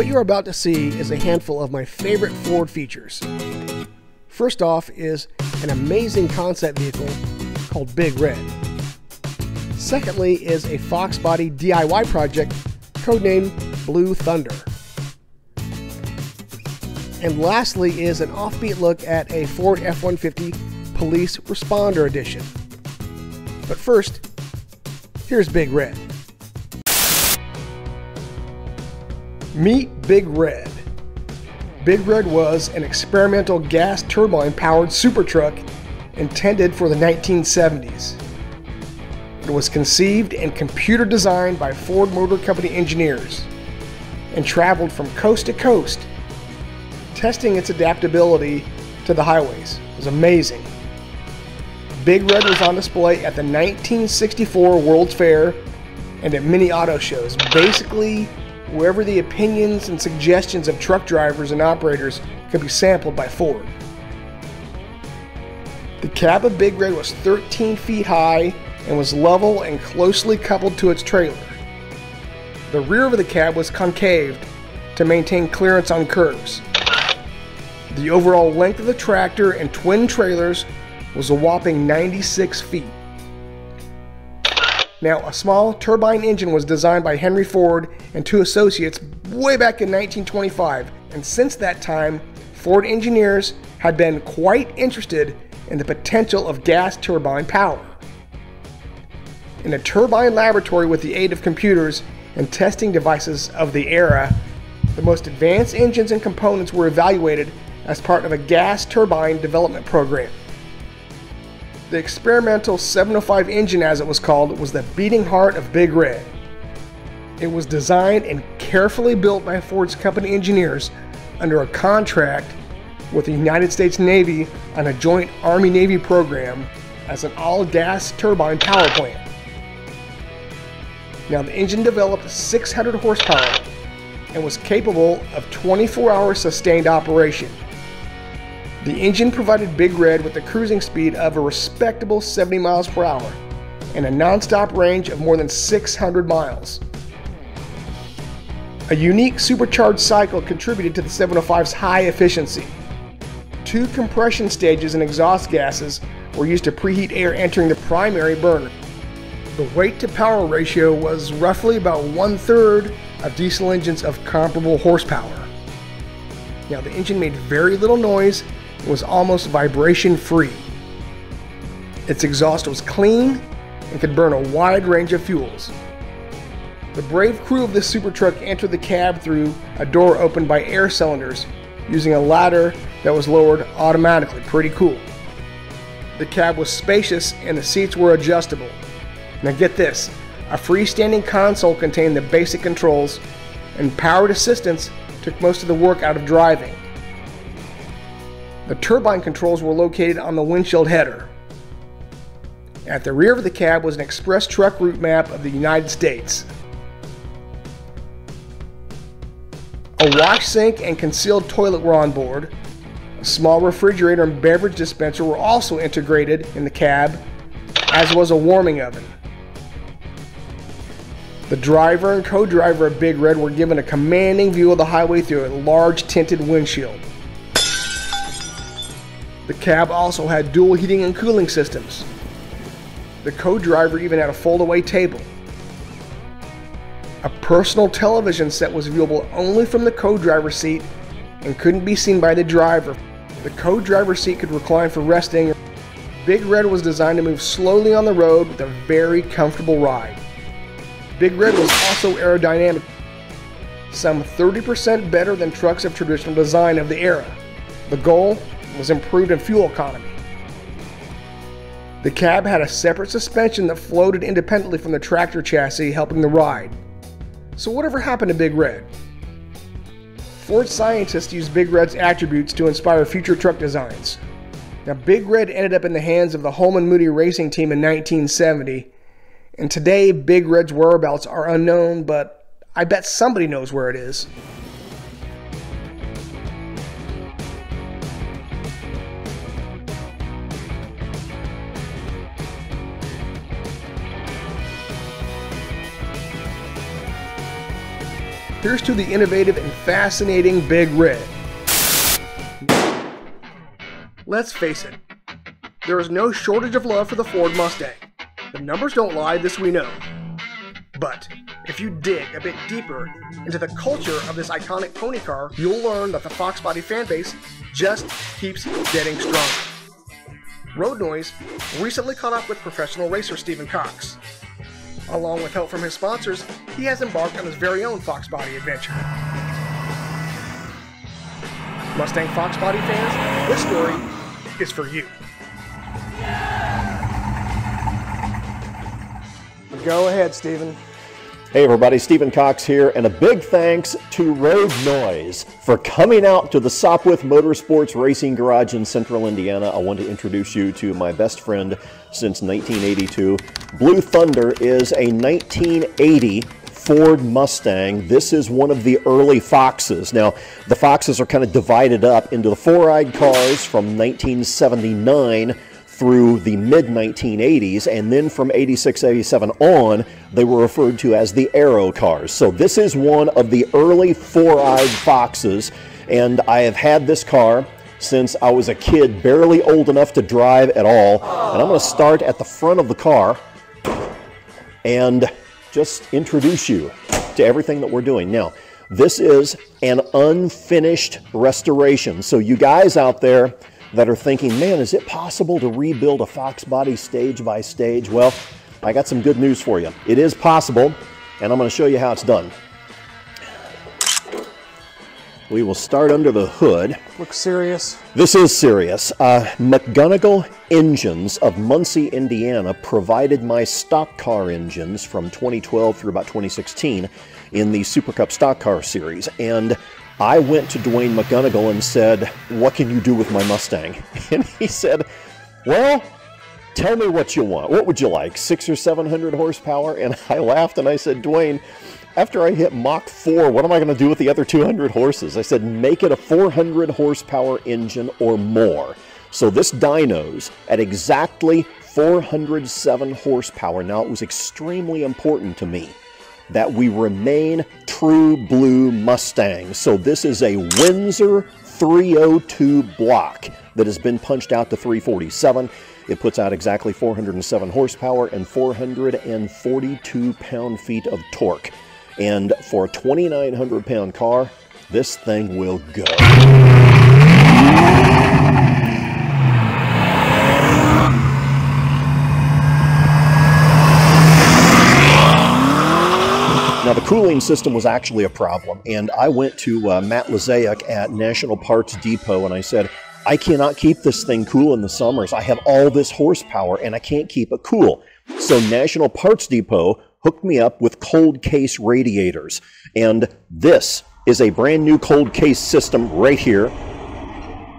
What you're about to see is a handful of my favorite Ford features. First off is an amazing concept vehicle called Big Red. Secondly is a Fox Body DIY project codenamed Blue Thunder. And lastly is an offbeat look at a Ford F-150 Police Responder Edition. But first, here's Big Red. Meet Big Red. Big Red was an experimental gas turbine powered super truck intended for the 1970s. It was conceived and computer designed by Ford Motor Company engineers and traveled from coast to coast, testing its adaptability to the highways. It was amazing. Big Red was on display at the 1964 World's Fair and at many auto shows. Basically, wherever the opinions and suggestions of truck drivers and operators could be sampled by Ford. The cab of Big Red was 13 feet high and was level and closely coupled to its trailer. The rear of the cab was concaved to maintain clearance on curves. The overall length of the tractor and twin trailers was a whopping 96 feet. Now, a small turbine engine was designed by Henry Ford and two associates way back in 1925, and since that time, Ford engineers had been quite interested in the potential of gas turbine power. In a turbine laboratory with the aid of computers and testing devices of the era, the most advanced engines and components were evaluated as part of a gas turbine development program. The experimental 705 engine, as it was called, was the beating heart of Big Red. It was designed and carefully built by Ford's company engineers under a contract with the United States Navy on a joint Army Navy program as an all gas turbine power plant. Now, the engine developed 600 horsepower and was capable of 24 hour sustained operation. The engine provided Big Red with a cruising speed of a respectable 70 miles per hour and a non-stop range of more than 600 miles. A unique supercharged cycle contributed to the 705's high efficiency. Two compression stages and exhaust gases were used to preheat air entering the primary burner. The weight to power ratio was roughly about one third of diesel engines of comparable horsepower. Now, the engine made very little noise was almost vibration free. Its exhaust was clean and could burn a wide range of fuels. The brave crew of this super truck entered the cab through a door opened by air cylinders using a ladder that was lowered automatically. Pretty cool. The cab was spacious and the seats were adjustable. Now get this, a freestanding console contained the basic controls and powered assistance took most of the work out of driving. The turbine controls were located on the windshield header. At the rear of the cab was an express truck route map of the United States. A wash sink and concealed toilet were on board. A small refrigerator and beverage dispenser were also integrated in the cab, as was a warming oven. The driver and co-driver of Big Red were given a commanding view of the highway through a large tinted windshield. The cab also had dual heating and cooling systems. The co-driver even had a fold-away table. A personal television set was viewable only from the co-driver seat and couldn't be seen by the driver. The co-driver seat could recline for resting. Big Red was designed to move slowly on the road with a very comfortable ride. Big Red was also aerodynamic, some 30% better than trucks of traditional design of the era. The goal was improved in fuel economy. The cab had a separate suspension that floated independently from the tractor chassis, helping the ride. So, whatever happened to Big Red? Ford scientists used Big Red's attributes to inspire future truck designs. Now, Big Red ended up in the hands of the Holman Moody Racing Team in 1970, and today Big Red's whereabouts are unknown, but I bet somebody knows where it is. Here's to the innovative and fascinating Big Red. Let's face it, there is no shortage of love for the Ford Mustang. The numbers don't lie, this we know. But if you dig a bit deeper into the culture of this iconic pony car, you'll learn that the Fox Body fanbase just keeps getting stronger. Road Noise recently caught up with professional racer Stephen Cox. Along with help from his sponsors, he has embarked on his very own Fox Body adventure. Mustang Fox Body fans, this story is for you. Go ahead, Stephen. Hey everybody, Stephen Cox here, and a big thanks to Road Noise for coming out to the Sopwith Motorsports Racing Garage in Central Indiana. I want to introduce you to my best friend since 1982. Blue Thunder is a 1980 Ford Mustang. This is one of the early Foxes. Now, the Foxes are kind of divided up into the four-eyed cars from 1979 through the mid 1980s, and then from 86 87 on, they were referred to as the Aero cars. So, this is one of the early four eyed Foxes, and I have had this car since I was a kid, barely old enough to drive at all. And I'm going to start at the front of the car and just introduce you to everything that we're doing. Now, this is an unfinished restoration. So, you guys out there, that are thinking, man, is it possible to rebuild a Fox body stage by stage? Well, I got some good news for you. It is possible, and I'm going to show you how it's done. We will start under the hood. Looks serious. This is serious. Uh, McGonigal Engines of Muncie, Indiana provided my stock car engines from 2012 through about 2016 in the Super Cup Stock Car Series. And I went to Dwayne McGonigal and said, What can you do with my Mustang? And he said, Well, tell me what you want. What would you like? Six or seven hundred horsepower? And I laughed and I said, Dwayne, after I hit Mach 4, what am I going to do with the other 200 horses? I said, make it a 400 horsepower engine or more. So this dyno's at exactly 407 horsepower. Now, it was extremely important to me that we remain true blue Mustangs. So this is a Windsor 302 block that has been punched out to 347. It puts out exactly 407 horsepower and 442 pound-feet of torque. And for a 2,900 pound car, this thing will go. Now, the cooling system was actually a problem, and I went to uh, Matt Lazaic at National Parts Depot and I said, I cannot keep this thing cool in the summers. I have all this horsepower and I can't keep it cool. So, National Parts Depot hooked me up with cold case radiators. And this is a brand new cold case system right here.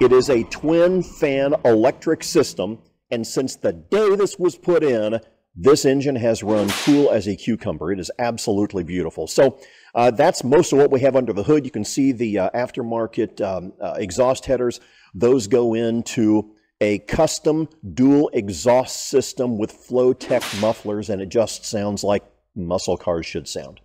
It is a twin fan electric system. And since the day this was put in, this engine has run cool as a cucumber. It is absolutely beautiful. So uh, that's most of what we have under the hood. You can see the uh, aftermarket um, uh, exhaust headers. Those go into a custom dual exhaust system with Flowtech mufflers, and it just sounds like muscle cars should sound.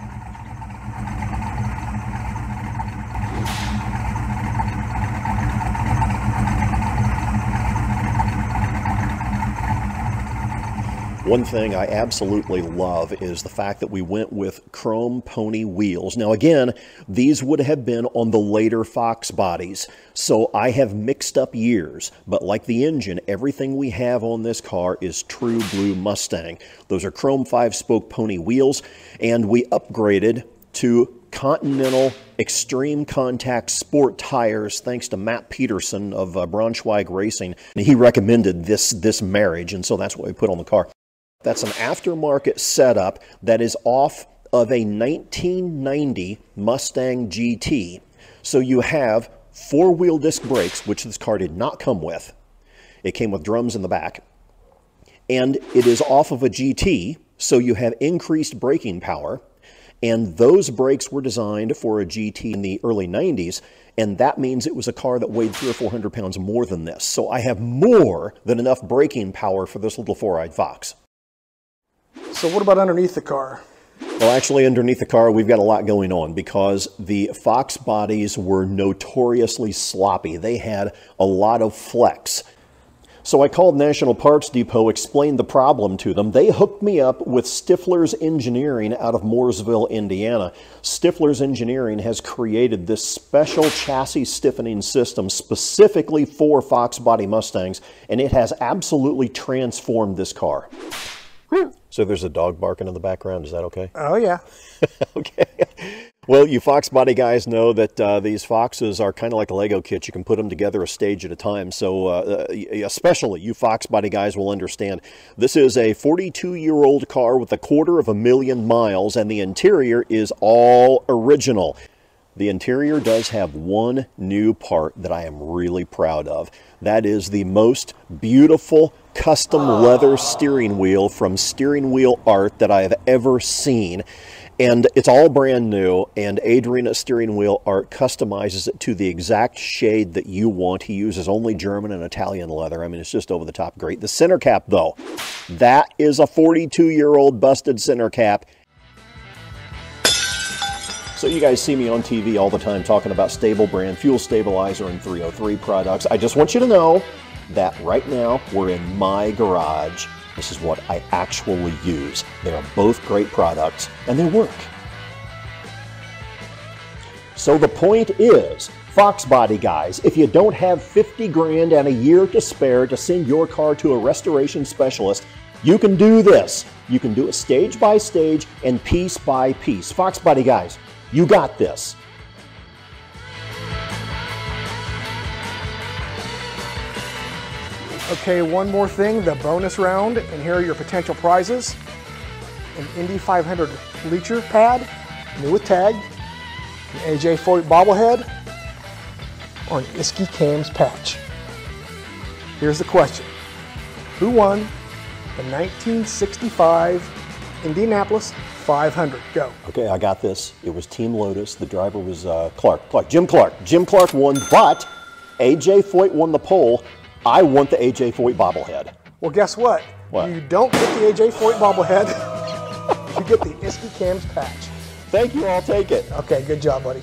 One thing I absolutely love is the fact that we went with chrome pony wheels. Now, again, these would have been on the later Fox bodies, so I have mixed up years. But like the engine, everything we have on this car is true blue Mustang. Those are chrome five spoke pony wheels, and we upgraded to Continental Extreme Contact Sport tires, thanks to Matt Peterson of uh, Braunschweig Racing. And he recommended this this marriage, and so that's what we put on the car. That's an aftermarket setup that is off of a 1990 Mustang GT. So you have four-wheel disc brakes, which this car did not come with. It came with drums in the back. And it is off of a GT, so you have increased braking power. And those brakes were designed for a GT in the early 90s, and that means it was a car that weighed three or 400 pounds more than this. So I have more than enough braking power for this little four-eyed Fox. So what about underneath the car? Well, actually, underneath the car, we've got a lot going on because the Fox bodies were notoriously sloppy. They had a lot of flex. So I called National Parts Depot, explained the problem to them. They hooked me up with Stiffler's Engineering out of Mooresville, Indiana. Stiffler's Engineering has created this special chassis stiffening system specifically for Fox body Mustangs, and it has absolutely transformed this car. So there's a dog barking in the background. Is that okay? Oh, yeah. okay. Well, you Fox body guys know that uh, these Foxes are kind of like a Lego kit. You can put them together a stage at a time. So, uh, uh especially you Fox body guys will understand. This is a 42 year old car with a quarter of a million miles, and the interior is all original. The interior does have one new part that I am really proud of. That is the most beautiful custom leather steering wheel from Steering Wheel Art that I have ever seen. And it's all brand new, and Adrian at Steering Wheel Art customizes it to the exact shade that you want. He uses only German and Italian leather. I mean, it's just over the top great. The center cap, though, that is a 42 year old busted center cap. So you guys see me on TV all the time talking about Sta-Bil brand fuel stabilizer and 303 products. I just want you to know that right now we're in my garage. This is what I actually use. They are both great products and they work. So the point is, Fox Body guys, if you don't have 50 grand and a year to spare to send your car to a restoration specialist, you can do this. You can do it stage by stage and piece by piece. Fox Body guys, you got this. Okay, one more thing, the bonus round, and here are your potential prizes. An Indy 500 bleacher pad, new with tag, an AJ Foyt bobblehead, or an Isky Cams patch. Here's the question. Who won the 1965 Indianapolis 500. Go. Okay, I got this. It was Team Lotus. The driver was uh, Clark. Clark. Jim Clark. Jim Clark won, but AJ Foyt won the pole. I want the AJ Foyt bobblehead. Well, guess what? What? You don't get the AJ Foyt bobblehead. you get the Isky Cams patch. Thank you. I'll take it. Okay, good job, buddy.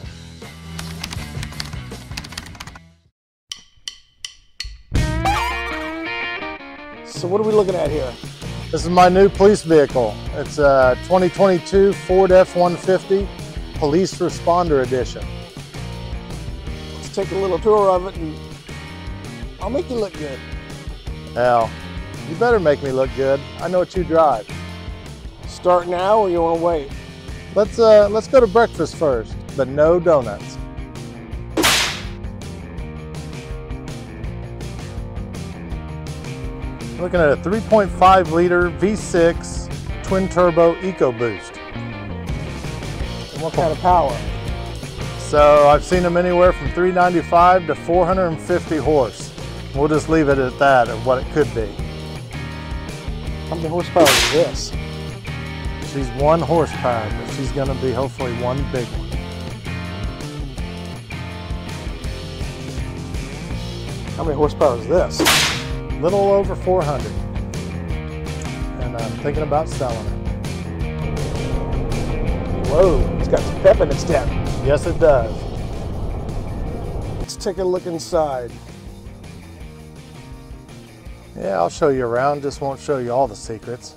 So what are we looking at here? This is my new police vehicle. It's a 2022 Ford F-150 Police Responder Edition. Let's take a little tour of it and I'll make you look good. Al, you better make me look good. I know what you drive. Start now or you want to wait? Let's, uh, let's go to breakfast first, but no donuts. Looking at a 3.5 liter V6 twin turbo EcoBoost. And what kind of power? So I've seen them anywhere from 395 to 450 horse. We'll just leave it at that of what it could be. How many horsepower is this? She's one horsepower, but she's gonna be hopefully one big one. How many horsepower is this? Little over 400. And I'm thinking about selling it. Whoa, it's got some pep in its step. Yes, it does. Let's take a look inside. Yeah, I'll show you around, just won't show you all the secrets.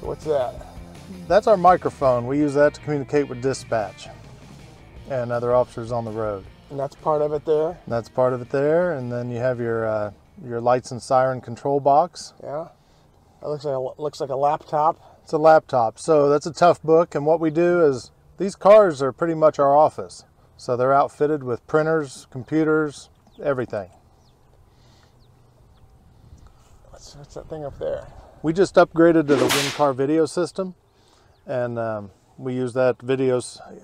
What's that? That's our microphone. We use that to communicate with dispatch and other officers on the road. And that's part of it there? And that's part of it there. And then you have your uh, your lights and siren control box. Yeah. That looks like a, looks like a laptop. It's a laptop. So that's a Toughbook. And what we do is these cars are pretty much our office. So they're outfitted with printers, computers, everything. What's, what's that thing up there? We just upgraded to the WinCar video system, and um, we use that video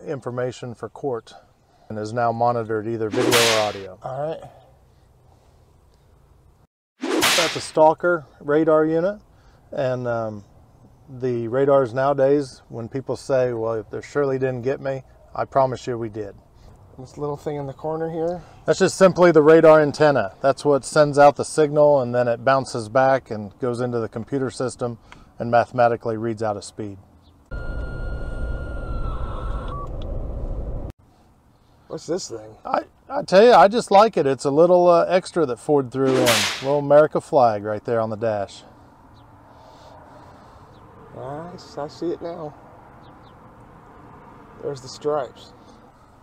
information for court, and is now monitored either video or audio. All right. That's a stalker radar unit, and um, the radars nowadays, when people say, "Well, they surely didn't get me," I promise you, we did. This little thing in the corner here? That's just simply the radar antenna. That's what sends out the signal and then it bounces back and goes into the computer system and mathematically reads out a speed. What's this thing? I, I tell you, I just like it. It's a little uh, extra that Ford threw in—a Little America flag right there on the dash. Nice, I see it now. There's the stripes.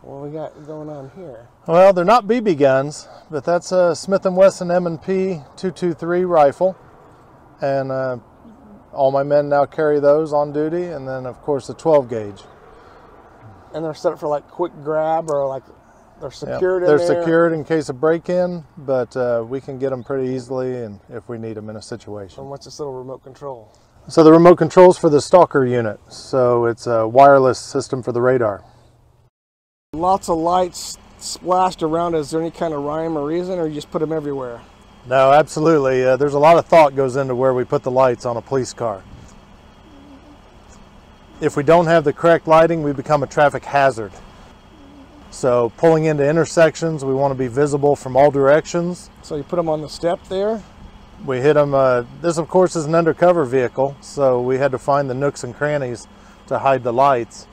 What we got going on here? Well, they're not BB guns, but that's a Smith & Wesson M&P 223 rifle. And uh, all my men now carry those on duty, and then of course the 12 gauge. And they're set up for like quick grab or like they're Yeah, secured in They're there. secured in case of break-in, but uh, we can get them pretty easily, and if we need them in a situation. And what's this little remote control? So the remote controls for the Stalker unit. So it's a wireless system for the radar. Lots of lights splashed around. Is there any kind of rhyme or reason, or you just put them everywhere? No, absolutely. Uh, there's a lot of thought goes into where we put the lights on a police car. If we don't have the correct lighting, we become a traffic hazard. So pulling into intersections, we want to be visible from all directions. So you put them on the step there. We hit them. Uh, this, of course, is an undercover vehicle, so we had to find the nooks and crannies to hide the lights,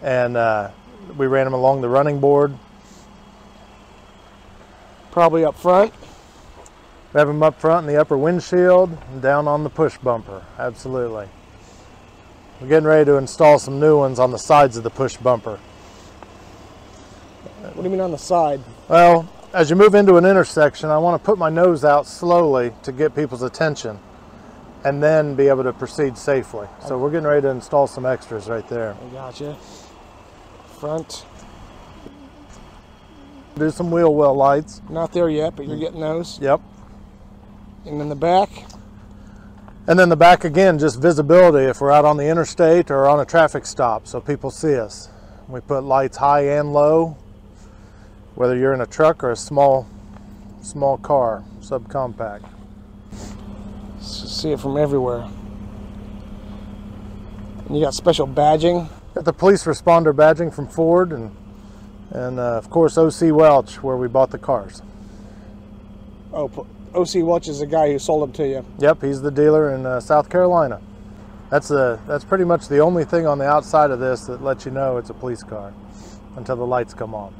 and uh, we ran them along the running board. Probably up front. We have them up front in the upper windshield and down on the push bumper. Absolutely. We're getting ready to install some new ones on the sides of the push bumper. What do you mean on the side? Well, as you move into an intersection, I want to put my nose out slowly to get people's attention and then be able to proceed safely. So we're getting ready to install some extras right there. I gotcha. Front. Do some wheel well lights. Not there yet, but you're getting those. Yep. And then the back. And then the back again, just visibility if we're out on the interstate or on a traffic stop so people see us. We put lights high and low, whether you're in a truck or a small small car, subcompact. S- See it from everywhere. And you got special badging. Got the police responder badging from Ford and and uh, of course OC Welch where we bought the cars. Oh, OC Welch is the guy who sold them to you. Yep, he's the dealer in uh, South Carolina. That's the that's pretty much the only thing on the outside of this that lets you know it's a police car until the lights come on.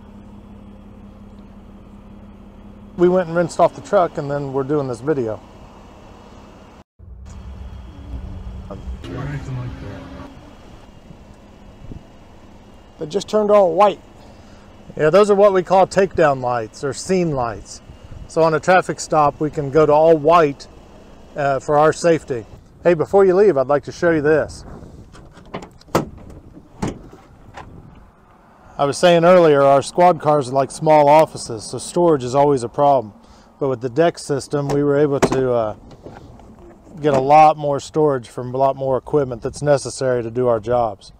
We went and rinsed off the truck and then we're doing this video. That just turned all white. Yeah, those are what we call takedown lights or scene lights. So on a traffic stop, we can go to all white uh, for our safety. Hey, before you leave, I'd like to show you this. I was saying earlier, our squad cars are like small offices, so storage is always a problem. But with the deck system, we were able to uh, get a lot more storage from a lot more equipment that's necessary to do our jobs.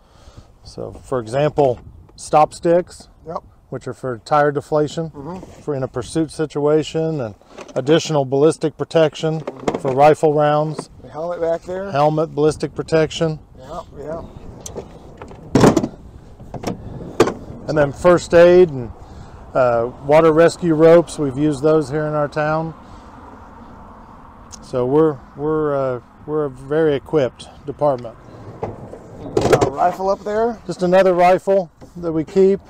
So, for example, stop sticks, Yep. which are for tire deflation for in a pursuit situation and additional ballistic protection for rifle rounds The helmet back there. helmet ballistic protection Yeah, yeah. and then first aid and uh, water rescue ropes we've used those here in our town so we're we're uh, we're a very equipped department rifle up there. just another rifle that we keep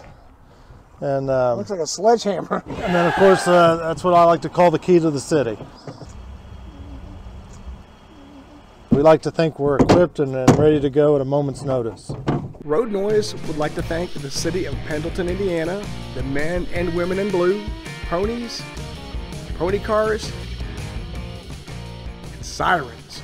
and um, Looks like a sledgehammer. And then, of course, uh, that's what I like to call the key to the city. We like to think we're equipped and, and ready to go at a moment's notice. Road Noise would like to thank the city of Pendleton, Indiana, the men and women in blue, ponies, pony cars, and sirens.